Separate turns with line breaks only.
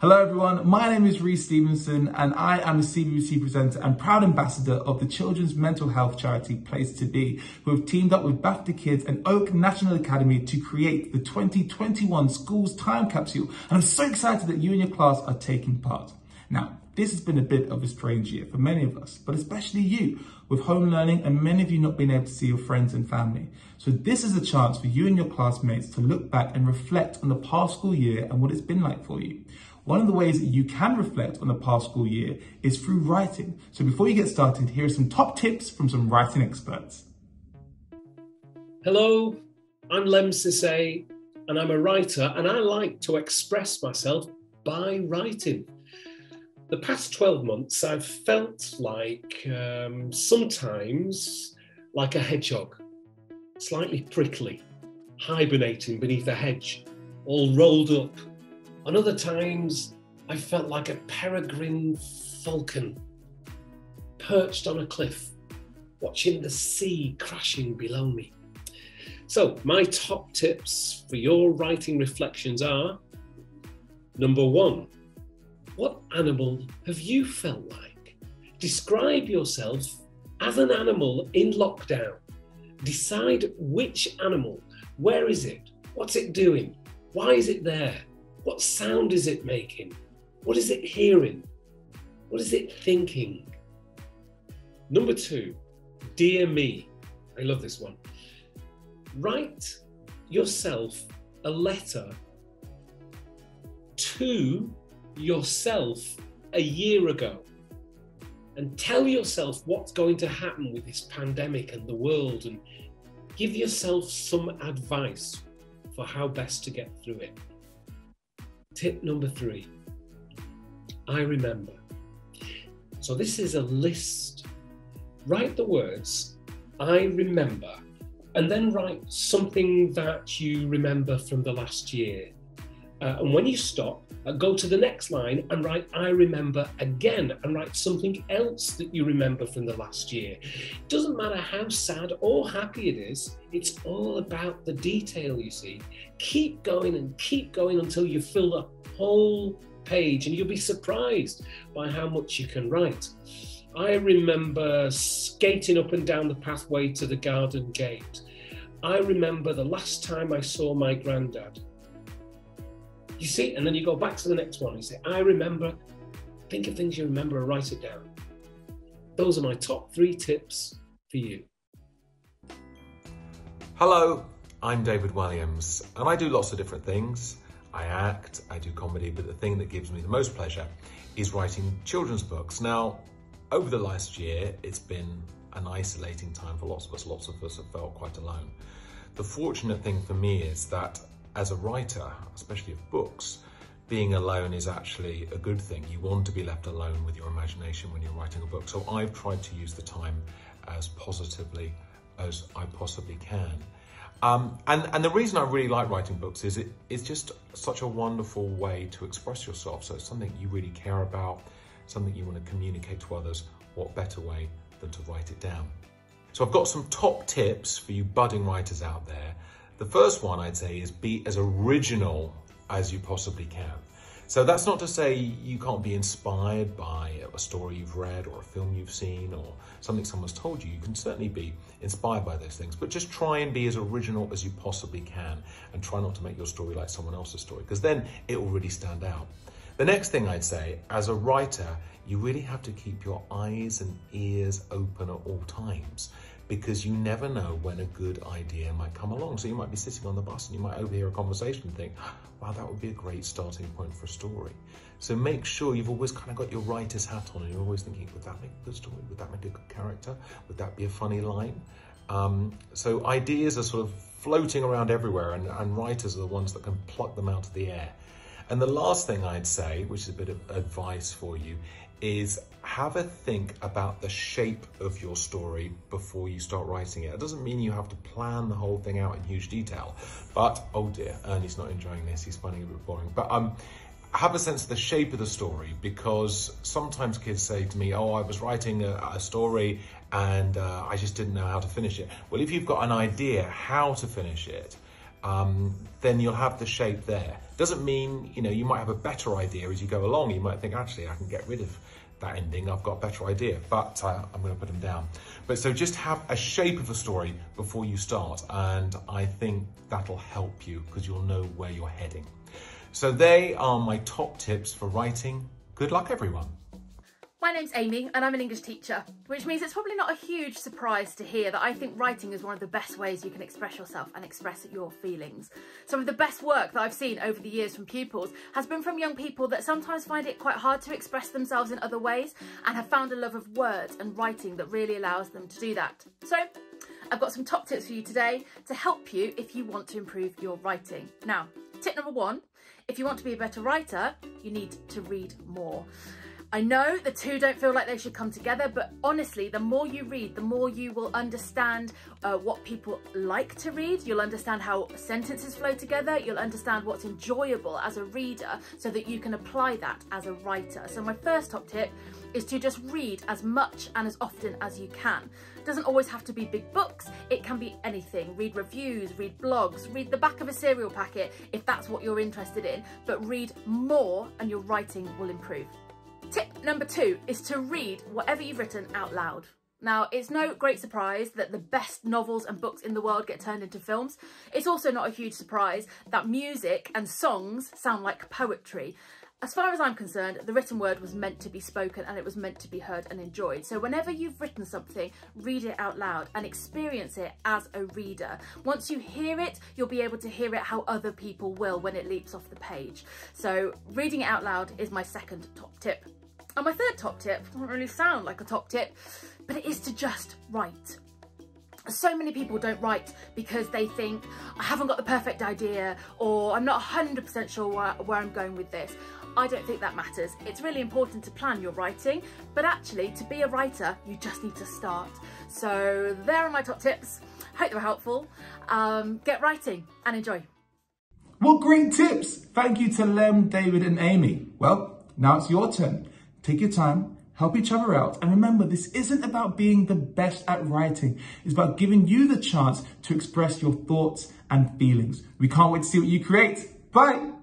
Hello everyone, my name is Rhys Stephenson and I am a CBBC presenter and proud ambassador of the children's mental health charity Place2Be, who have teamed up with BAFTA Kids and Oak National Academy to create the 2021 Schools Time Capsule and I'm so excited that you and your class are taking part. Now, this has been a bit of a strange year for many of us, but especially you, with home learning and many of you not being able to see your friends and family. So this is a chance for you and your classmates to look back and reflect on the past school year and what it's been like for you. One of the ways you can reflect on the past school year is through writing. So before you get started, here are some top tips from some writing experts.
Hello, I'm Lemn Sissay, and I'm a writer, and I like to express myself by writing. The past 12 months, I've felt like um, sometimes like a hedgehog, slightly prickly, hibernating beneath a hedge, all rolled up on other times, I felt like a peregrine falcon perched on a cliff, watching the sea crashing below me. So, my top tips for your writing reflections are number one, what animal have you felt like? Describe yourself as an animal in lockdown. Decide which animal, where is it, what's it doing, why is it there? What sound is it making? What is it hearing? What is it thinking? Number two, dear me. I love this one. Write yourself a letter to yourself a year ago and tell yourself what's going to happen with this pandemic and the world and give yourself some advice for how best to get through it. Tip number three I remember. So this is a list. Write the words I remember and then write something that you remember from the last year. Uh, and when you stop, Uh, go to the next line and write I remember again and write something else that you remember from the last year. It doesn't matter how sad or happy it is, it's all about the detail, you see. Keep going and keep going until you fill the whole page and you'll be surprised by how much you can write. I remember skating up and down the pathway to the garden gate. I remember the last time I saw my granddad. You see, and then you go back to the next one. You say, I remember, think of things you remember and write it down. Those are my top three tips for you.
Hello, I'm David Walliams, and I do lots of different things. I act, I do comedy, but the thing that gives me the most pleasure is writing children's books. Now, over the last year, it's been an isolating time for lots of us. Lots of us have felt quite alone. The fortunate thing for me is that as a writer, especially of books, being alone is actually a good thing. You want to be left alone with your imagination when you're writing a book. So I've tried to use the time as positively as I possibly can. Um, and, and the reason I really like writing books is it, it's just such a wonderful way to express yourself. So it's something you really care about, something you want to communicate to others. What better way than to write it down? So I've got some top tips for you budding writers out there the first one I'd say is be as original as you possibly can. So that's not to say you can't be inspired by a story you've read or a film you've seen or something someone's told you. You can certainly be inspired by those things, but just try and be as original as you possibly can and try not to make your story like someone else's story because then it will really stand out. The next thing I'd say, as a writer, you really have to keep your eyes and ears open at all times because you never know when a good idea might come along. So you might be sitting on the bus and you might overhear a conversation and think, wow, that would be a great starting point for a story. So make sure you've always kind of got your writer's hat on and you're always thinking, would that make a good story? Would that make a good character? Would that be a funny line? Um, so ideas are sort of floating around everywhere and, and writers are the ones that can pluck them out of the air. And the last thing I'd say, which is a bit of advice for you, is have a think about the shape of your story before you start writing it. It doesn't mean you have to plan the whole thing out in huge detail, but oh dear, Ernie's not enjoying this. He's finding it a bit boring. But um, have a sense of the shape of the story because sometimes kids say to me, oh, I was writing a, a story and uh, I just didn't know how to finish it. Well, if you've got an idea how to finish it, um, then you'll have the shape there. Doesn't mean, you know, you might have a better idea as you go along. You might think, actually, I can get rid of that ending. I've got a better idea, but uh, I'm going to put them down. But so just have a shape of a story before you start. And I think that'll help you because you'll know where you're heading. So they are my top tips for writing. Good luck, everyone.
My name's Amy and I'm an English teacher, which means it's probably not a huge surprise to hear that I think writing is one of the best ways you can express yourself and express your feelings. Some of the best work that I've seen over the years from pupils has been from young people that sometimes find it quite hard to express themselves in other ways and have found a love of words and writing that really allows them to do that. So I've got some top tips for you today to help you if you want to improve your writing. Now, tip number one, if you want to be a better writer, you need to read more. I know the two don't feel like they should come together, but honestly, the more you read, the more you will understand uh, what people like to read. You'll understand how sentences flow together. You'll understand what's enjoyable as a reader so that you can apply that as a writer. So my first top tip is to just read as much and as often as you can. It doesn't always have to be big books, it can be anything. Read reviews, read blogs, read the back of a cereal packet if that's what you're interested in, but read more and your writing will improve. Tip number two is to read whatever you've written out loud. Now, it's no great surprise that the best novels and books in the world get turned into films. It's also not a huge surprise that music and songs sound like poetry. As far as I'm concerned, the written word was meant to be spoken and it was meant to be heard and enjoyed. So whenever you've written something, read it out loud and experience it as a reader. Once you hear it, you'll be able to hear it how other people will when it leaps off the page. So reading it out loud is my second top tip. And my third top tip doesn't really sound like a top tip, but it is to just write. So many people don't write because they think, I haven't got the perfect idea or I'm not 100% sure where, where I'm going with this. I don't think that matters. It's really important to plan your writing, but actually to be a writer, you just need to start. So there are my top tips. Hope they were helpful. Um, get writing and enjoy.
What great tips! Thank you to Lemn, David and Amy. Well, now it's your turn. Take your time, help each other out. And remember, this isn't about being the best at writing. It's about giving you the chance to express your thoughts and feelings. We can't wait to see what you create. Bye.